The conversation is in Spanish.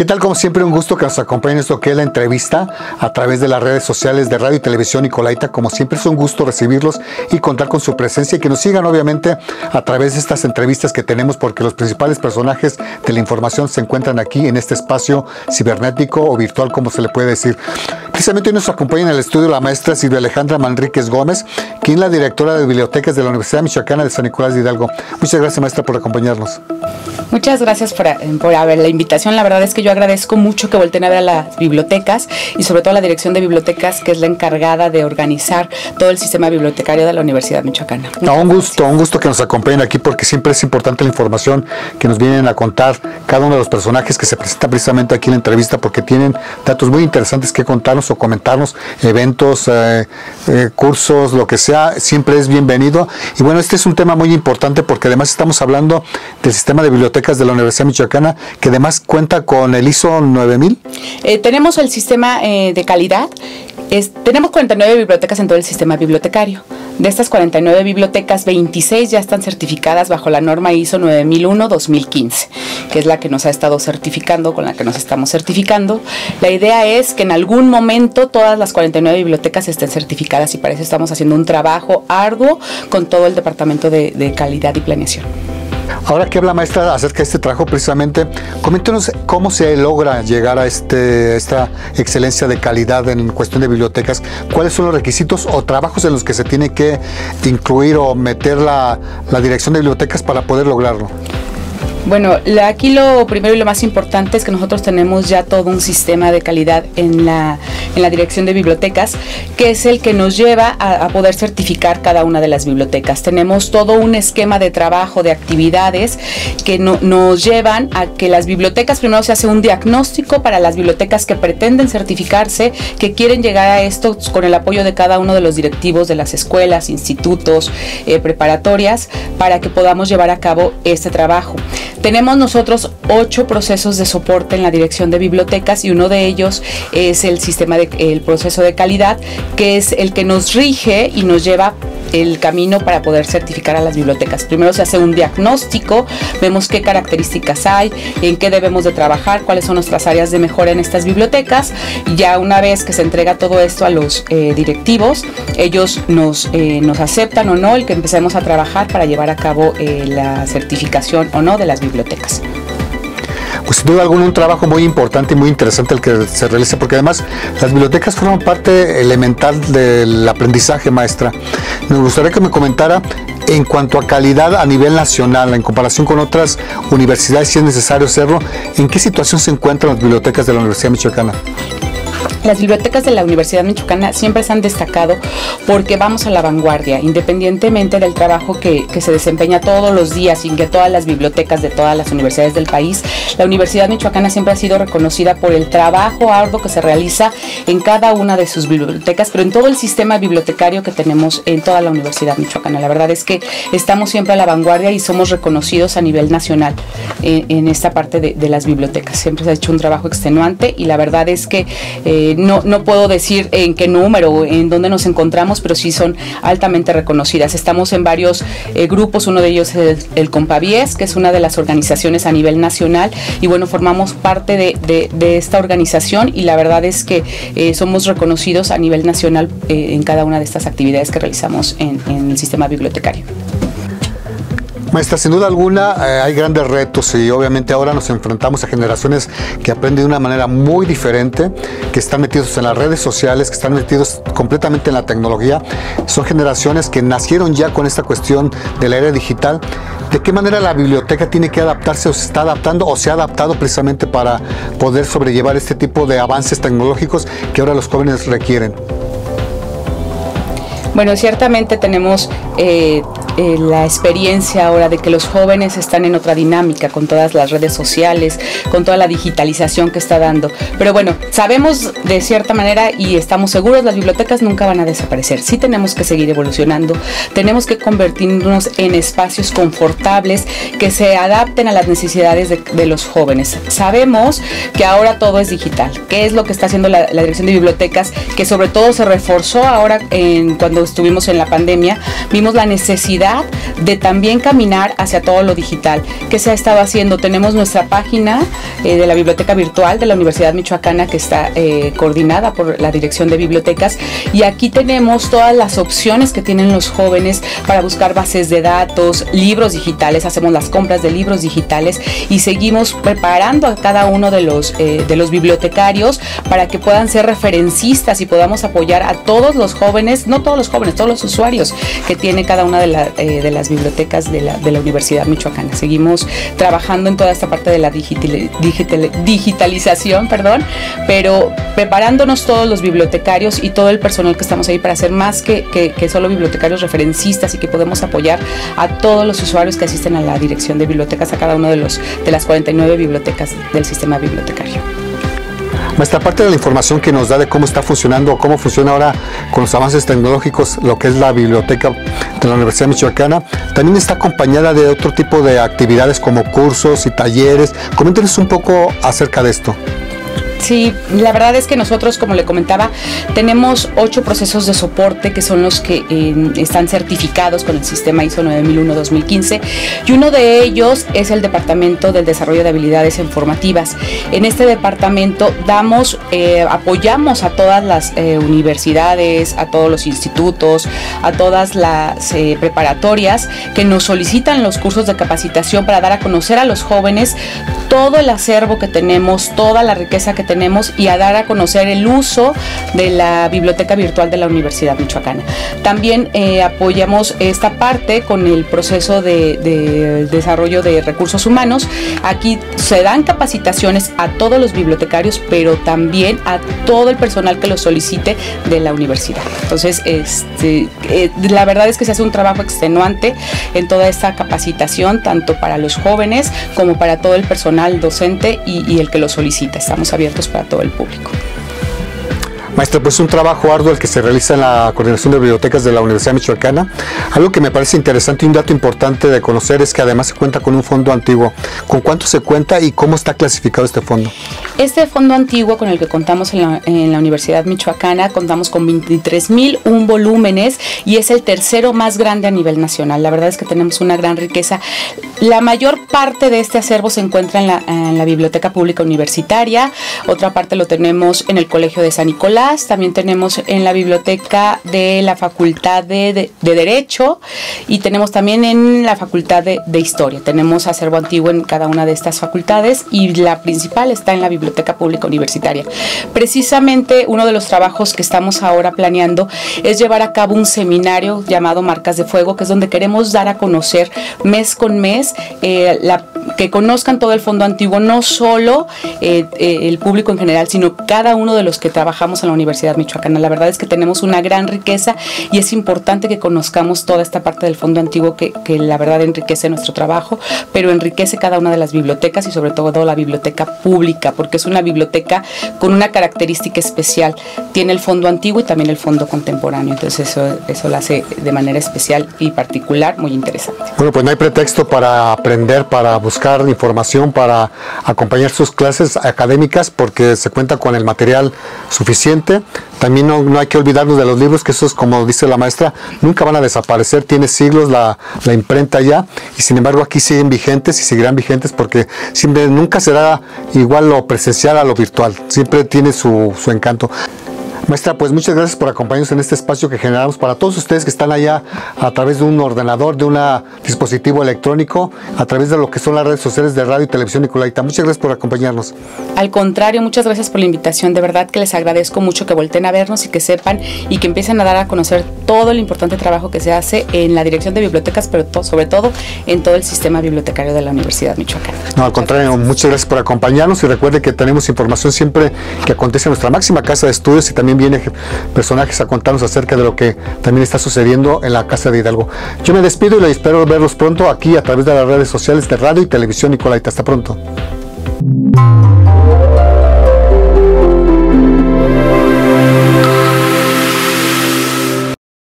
¿Qué tal? Como siempre, un gusto que nos acompañen en esto que es la entrevista a través de las redes sociales de Radio y Televisión Nicolaita. Como siempre, es un gusto recibirlos y contar con su presencia y que nos sigan, obviamente, a través de estas entrevistas que tenemos, porque los principales personajes de la información se encuentran aquí en este espacio cibernético o virtual, como se le puede decir. Precisamente hoy nos acompaña en el estudio la maestra Silvia Alejandra Manríquez Gómez, quien es la directora de bibliotecas de la Universidad Michoacana de San Nicolás de Hidalgo. Muchas gracias, maestra, por acompañarnos. Muchas gracias por, por haber la invitación. La verdad es que yo agradezco mucho que volteen a ver a las bibliotecas y sobre todo a la Dirección de Bibliotecas, que es la encargada de organizar todo el sistema bibliotecario de la Universidad Michoacana. un gusto, un gusto que nos acompañen aquí porque siempre es importante la información que nos vienen a contar cada uno de los personajes que se presentan precisamente aquí en la entrevista porque tienen datos muy interesantes que contarnos o comentarnos, eventos, eh, eh, cursos, lo que sea, siempre es bienvenido. Y bueno, este es un tema muy importante porque además estamos hablando del sistema de bibliotecas de la Universidad Michoacana que además cuenta con el ISO 9000? Eh, tenemos el sistema eh, de calidad. tenemos 49 bibliotecas en todo el sistema bibliotecario. De estas 49 bibliotecas, 26 ya están certificadas bajo la norma ISO 9001-2015, que es la que nos ha estado certificando, con la que nos estamos certificando. La idea es que en algún momento todas las 49 bibliotecas estén certificadas y para eso estamos haciendo un trabajo arduo con todo el Departamento de Calidad y Planeación. Ahora que habla maestra acerca de este trabajo precisamente, coméntenos cómo se logra llegar a este, esta excelencia de calidad en cuestión de bibliotecas, cuáles son los requisitos o trabajos en los que se tiene que incluir o meter la, la dirección de bibliotecas para poder lograrlo. Bueno, aquí lo primero y lo más importante es que nosotros tenemos ya todo un sistema de calidad en la, en la dirección de bibliotecas, que es el que nos lleva a, poder certificar cada una de las bibliotecas. Tenemos todo un esquema de trabajo, de actividades que nos llevan a que las bibliotecas, primero se hace un diagnóstico para las bibliotecas que pretenden certificarse, que quieren llegar a esto con el apoyo de cada uno de los directivos de las escuelas, institutos, eh, preparatorias, para que podamos llevar a cabo este trabajo. Tenemos nosotros ocho procesos de soporte en la dirección de bibliotecas y uno de ellos es el sistema de el proceso de calidad, que es el que nos rige y nos lleva el camino para poder certificar a las bibliotecas. Primero se hace un diagnóstico, vemos qué características hay, en qué debemos de trabajar, cuáles son nuestras áreas de mejora en estas bibliotecas. Y ya una vez que se entrega todo esto a los eh, directivos, ellos nos, eh, nos aceptan o no el que empecemos a trabajar para llevar a cabo eh, la certificación o no de las bibliotecas pues sin duda alguna un trabajo muy importante y muy interesante el que se realiza, porque además las bibliotecas forman parte elemental del aprendizaje maestra. Me gustaría que me comentara en cuanto a calidad a nivel nacional, en comparación con otras universidades, si es necesario hacerlo, ¿en qué situación se encuentran las bibliotecas de la Universidad Michoacana? Las bibliotecas de la Universidad Michoacana siempre se han destacado porque vamos a la vanguardia, independientemente del trabajo que, se desempeña todos los días y que todas las bibliotecas de todas las universidades del país, la Universidad Michoacana siempre ha sido reconocida por el trabajo arduo que se realiza en cada una de sus bibliotecas, pero en todo el sistema bibliotecario que tenemos en toda la Universidad Michoacana. La verdad es que estamos siempre a la vanguardia y somos reconocidos a nivel nacional en, esta parte de, las bibliotecas. Siempre se ha hecho un trabajo extenuante y la verdad es que eh, no, no puedo decir en qué número, en dónde nos encontramos, pero sí son altamente reconocidas. Estamos en varios eh, grupos, uno de ellos es el, Compavies, que es una de las organizaciones a nivel nacional, y bueno, formamos parte de, esta organización y la verdad es que eh, somos reconocidos a nivel nacional eh, en cada una de estas actividades que realizamos en el sistema bibliotecario. Maestra, sin duda alguna eh, hay grandes retos y obviamente ahora nos enfrentamos a generaciones que aprenden de una manera muy diferente, que están metidos en las redes sociales, que están metidos completamente en la tecnología. Son generaciones que nacieron ya con esta cuestión de la era digital. ¿De qué manera la biblioteca tiene que adaptarse o se está adaptando o se ha adaptado precisamente para poder sobrellevar este tipo de avances tecnológicos que ahora los jóvenes requieren? Bueno, ciertamente tenemos eh, eh, la experiencia ahora de que los jóvenes están en otra dinámica con todas las redes sociales, con toda la digitalización que está dando. Pero bueno, sabemos de cierta manera y estamos seguros, las bibliotecas nunca van a desaparecer. Sí tenemos que seguir evolucionando, tenemos que convertirnos en espacios confortables que se adapten a las necesidades de, los jóvenes. Sabemos que ahora todo es digital. ¿Qué es lo que está haciendo la, la dirección de bibliotecas? Que sobre todo se reforzó ahora en cuando estuvimos en la pandemia, vimos la necesidad de también caminar hacia todo lo digital. ¿Qué se ha estado haciendo? Tenemos nuestra página eh, de la biblioteca virtual de la Universidad Michoacana que está eh, coordinada por la Dirección de Bibliotecas y aquí tenemos todas las opciones que tienen los jóvenes para buscar bases de datos, libros digitales, hacemos las compras de libros digitales y seguimos preparando a cada uno de los, eh, de los bibliotecarios para que puedan ser referencistas y podamos apoyar a todos los jóvenes, no todos los jóvenes, todos los usuarios que tiene cada una de, de las bibliotecas de la, de la Universidad Michoacana. Seguimos trabajando en toda esta parte de la digital, digitalización, perdón, pero preparándonos todos los bibliotecarios y todo el personal que estamos ahí para ser más que, que, solo bibliotecarios referencistas y que podemos apoyar a todos los usuarios que asisten a la dirección de bibliotecas, a cada uno de, los, de las 49 bibliotecas del sistema bibliotecario. Esta parte de la información que nos da de cómo está funcionando, cómo funciona ahora con los avances tecnológicos, lo que es la biblioteca de la Universidad Michoacana, también está acompañada de otro tipo de actividades como cursos y talleres. Coméntenos un poco acerca de esto. Sí, la verdad es que nosotros, como le comentaba, tenemos ocho procesos de soporte que son los que eh, están certificados con el sistema ISO 9001-2015 y uno de ellos es el Departamento del Desarrollo de Habilidades Informativas. En este departamento damos, eh, apoyamos a todas las eh, universidades, a todos los institutos, a todas las preparatorias que nos solicitan los cursos de capacitación para dar a conocer a los jóvenes todo el acervo que tenemos, toda la riqueza que tenemos y a dar a conocer el uso de la biblioteca virtual de la Universidad Michoacana. También eh, apoyamos esta parte con el proceso de, desarrollo de recursos humanos. Aquí se dan capacitaciones a todos los bibliotecarios, pero también a todo el personal que lo solicite de la universidad. Entonces, este, eh, la verdad es que se hace un trabajo extenuante en toda esta capacitación, tanto para los jóvenes como para todo el personal docente y el que lo solicita. Estamos abiertos para todo el público. Maestra, pues un trabajo arduo el que se realiza en la Coordinación de Bibliotecas de la Universidad Michoacana. Algo que me parece interesante y un dato importante de conocer es que además se cuenta con un fondo antiguo. ¿Con cuánto se cuenta y cómo está clasificado este fondo? Este fondo antiguo con el que contamos en la, Universidad Michoacana, contamos con 23.001 volúmenes y es el tercero más grande a nivel nacional. La verdad es que tenemos una gran riqueza. La mayor parte de este acervo se encuentra en la Biblioteca Pública Universitaria, otra parte lo tenemos en el Colegio de San Nicolás también tenemos en la biblioteca de la Facultad de, Derecho y tenemos también en la Facultad de, Historia. Tenemos acervo antiguo en cada una de estas facultades y la principal está en la Biblioteca Pública Universitaria. Precisamente uno de los trabajos que estamos ahora planeando es llevar a cabo un seminario llamado Marcas de Fuego, que es donde queremos dar a conocer mes con mes eh, la, que conozcan todo el fondo antiguo, no solo eh, eh, el público en general, sino cada uno de los que trabajamos en la Universidad Michoacana. La verdad es que tenemos una gran riqueza y es importante que conozcamos toda esta parte del fondo antiguo que, la verdad enriquece nuestro trabajo, pero enriquece cada una de las bibliotecas y sobre todo la biblioteca pública, porque es una biblioteca con una característica especial. Tiene el fondo antiguo y también el fondo contemporáneo. Entonces eso, eso lo hace de manera especial y particular muy interesante. Bueno, pues no hay pretexto para aprender, para buscar información, para acompañar sus clases académicas, porque se cuenta con el material suficiente también no, hay que olvidarnos de los libros, que esos, como dice la maestra, nunca van a desaparecer. Tiene siglos la, imprenta ya, y sin embargo aquí siguen vigentes y seguirán vigentes porque siempre, nunca será igual lo presencial a lo virtual. Siempre tiene su, su encanto. Maestra, pues muchas gracias por acompañarnos en este espacio que generamos para todos ustedes que están allá a través de un ordenador, de un dispositivo electrónico, a través de lo que son las redes sociales de radio y televisión Nicolaita. Muchas gracias por acompañarnos. Al contrario, muchas gracias por la invitación. De verdad que les agradezco mucho que volten a vernos y que sepan y que empiecen a dar a conocer todo el importante trabajo que se hace en la dirección de bibliotecas, pero sobre todo en todo el sistema bibliotecario de la Universidad Michoacana. No, al contrario, muchas gracias por acompañarnos y recuerde que tenemos información siempre que acontece en nuestra máxima casa de estudios y también viene personajes a contarnos acerca de lo que también está sucediendo en la Casa de Hidalgo. Yo me despido y les espero verlos pronto aquí a través de las redes sociales de radio y televisión Nicolaita. Hasta pronto.